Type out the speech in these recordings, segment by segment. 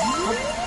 không.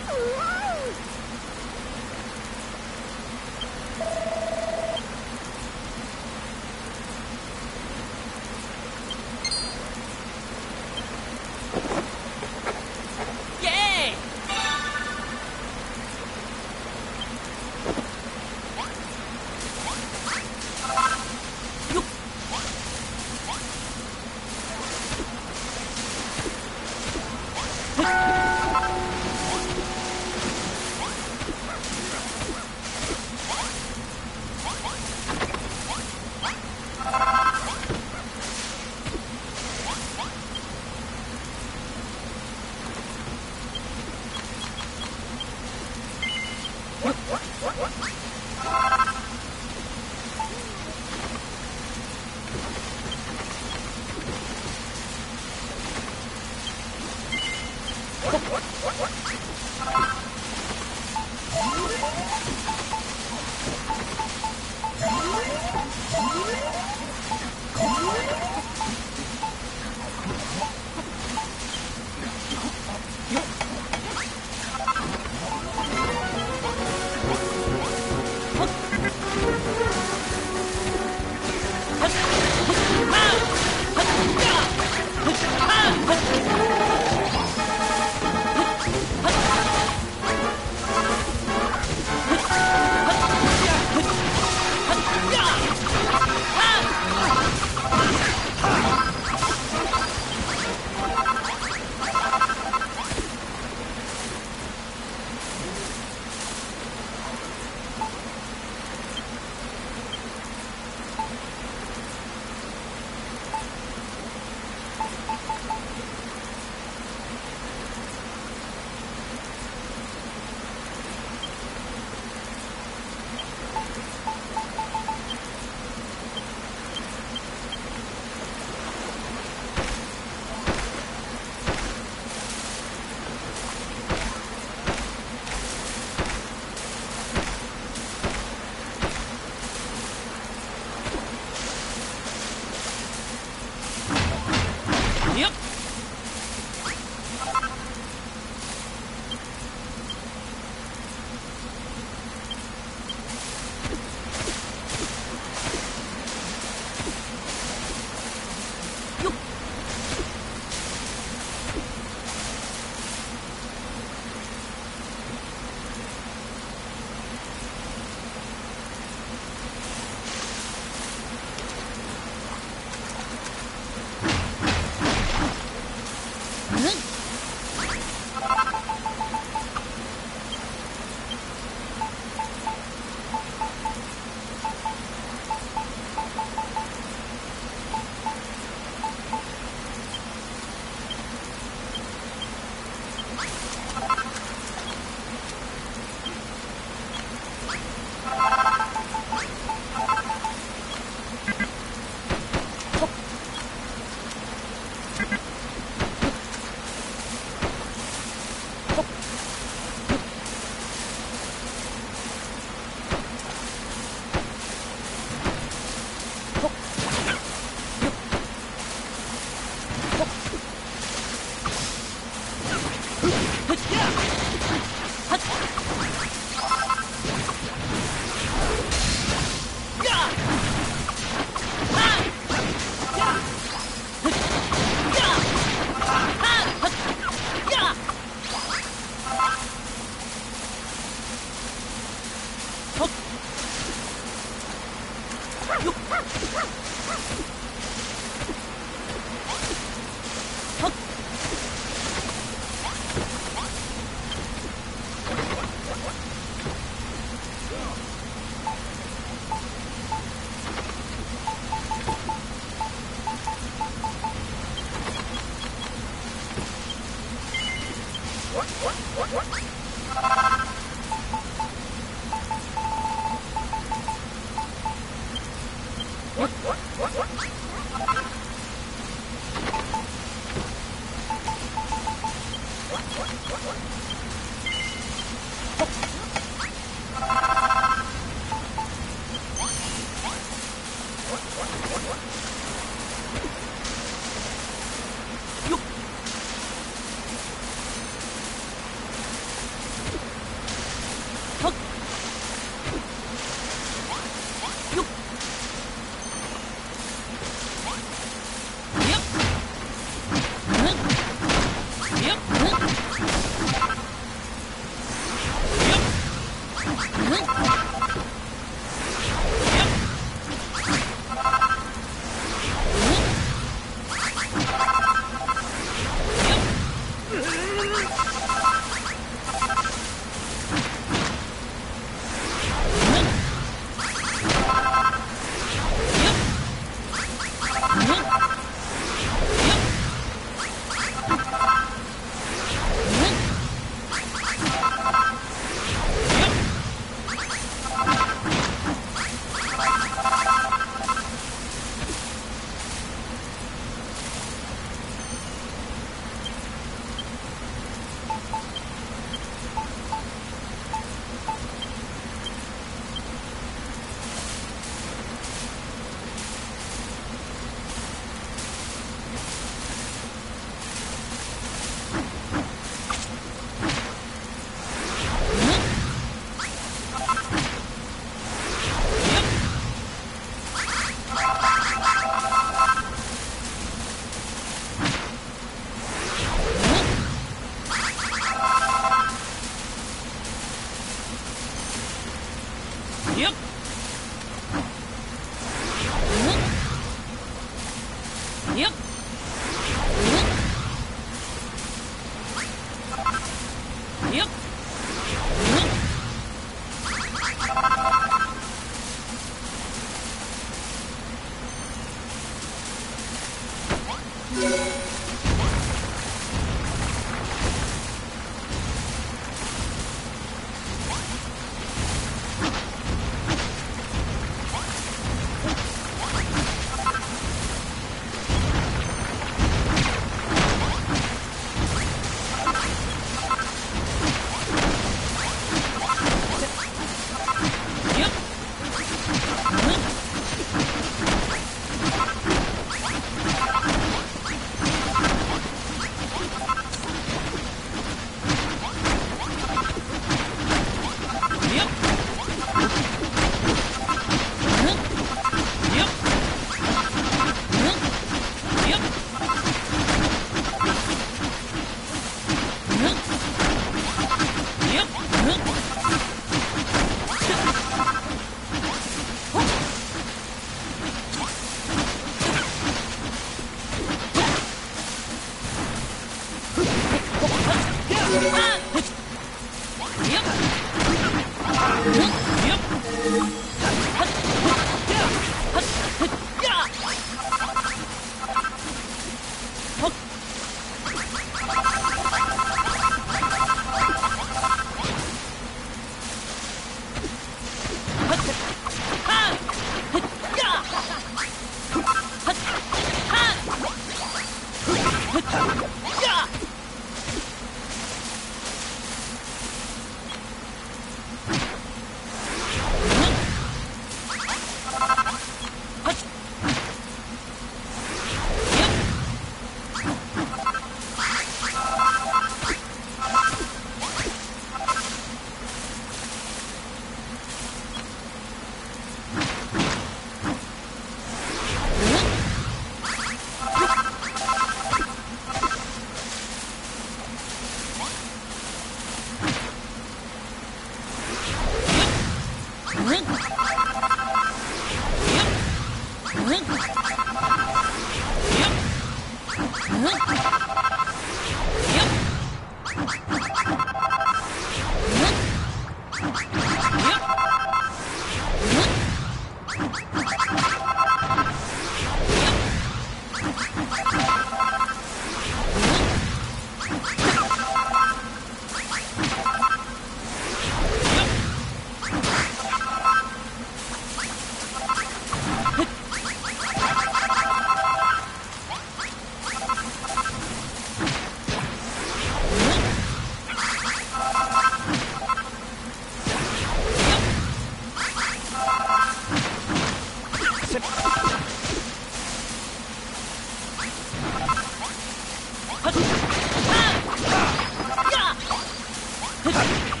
こと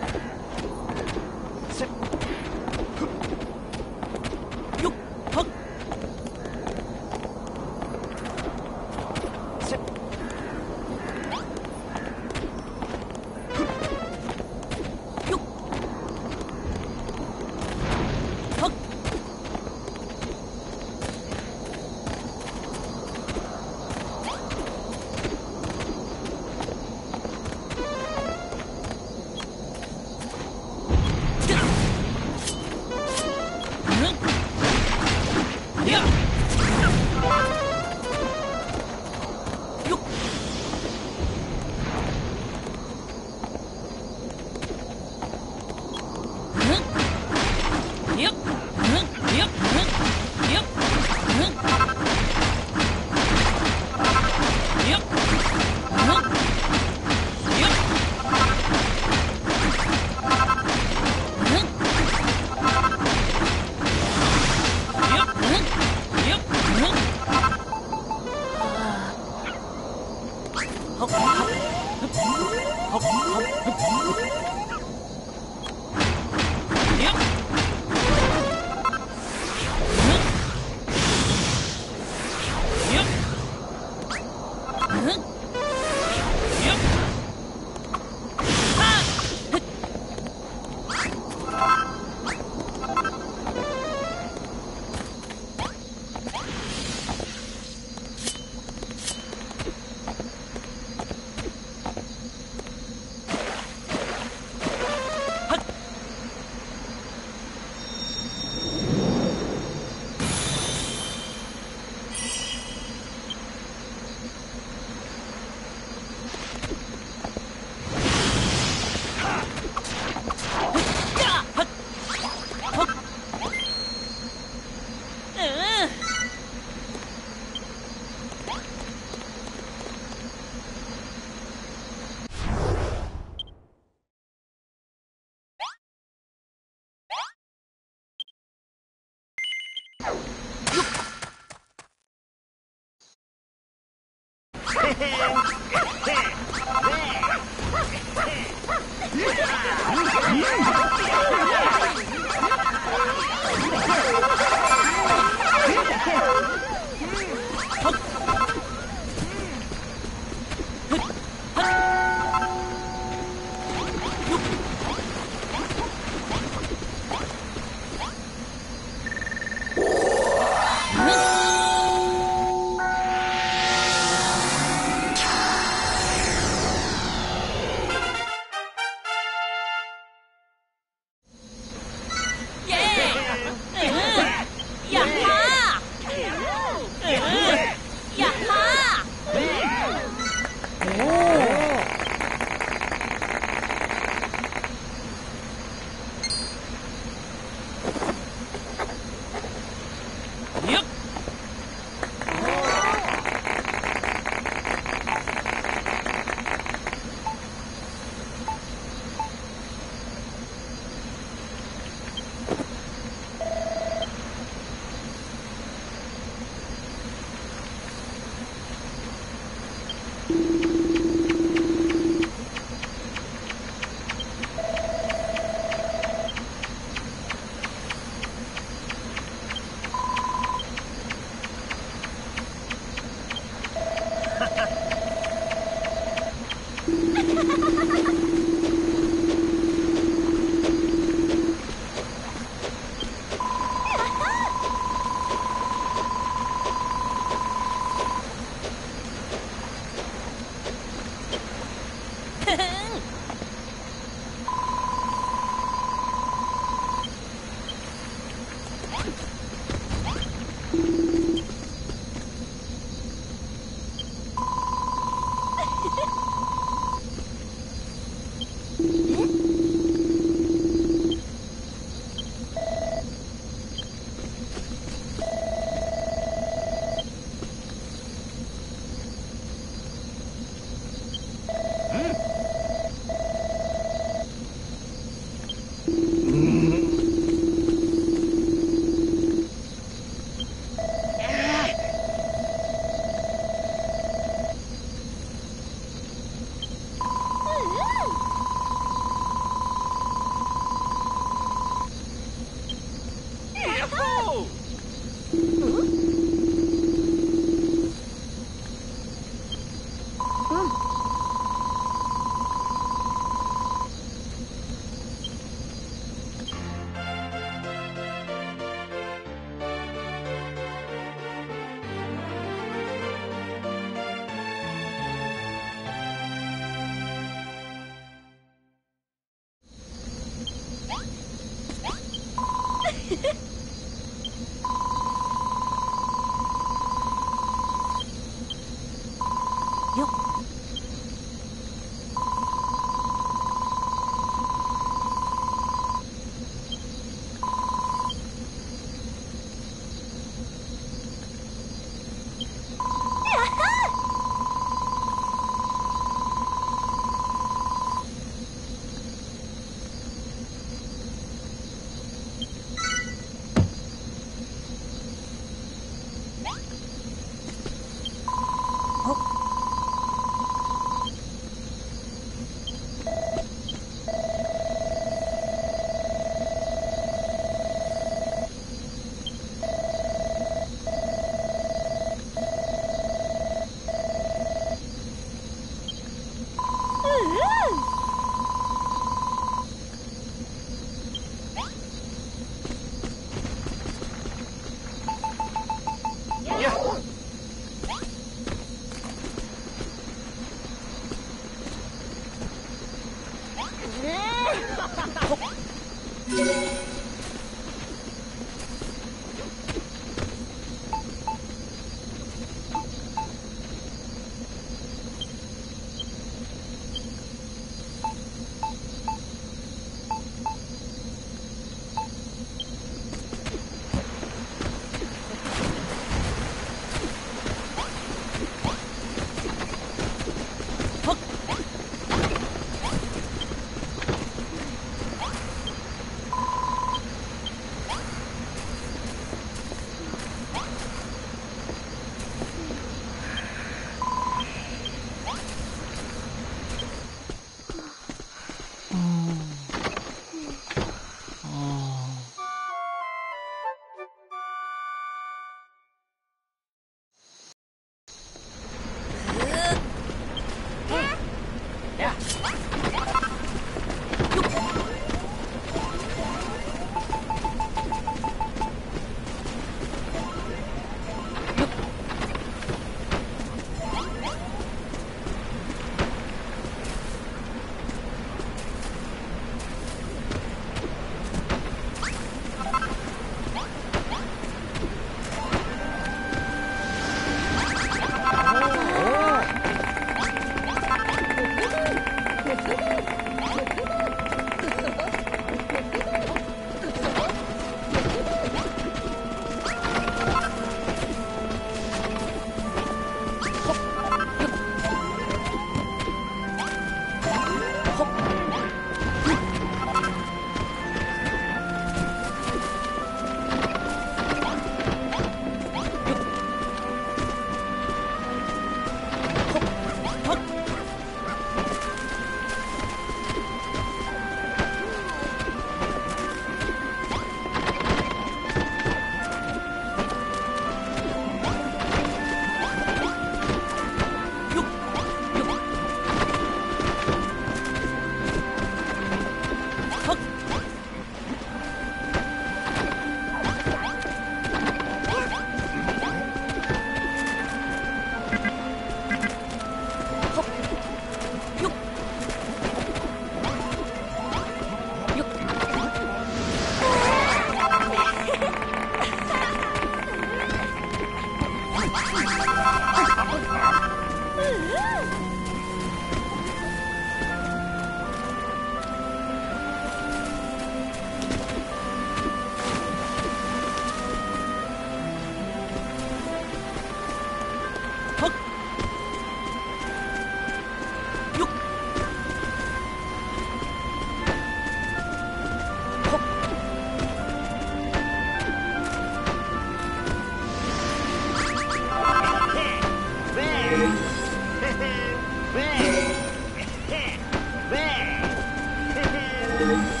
Thank you.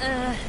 嗯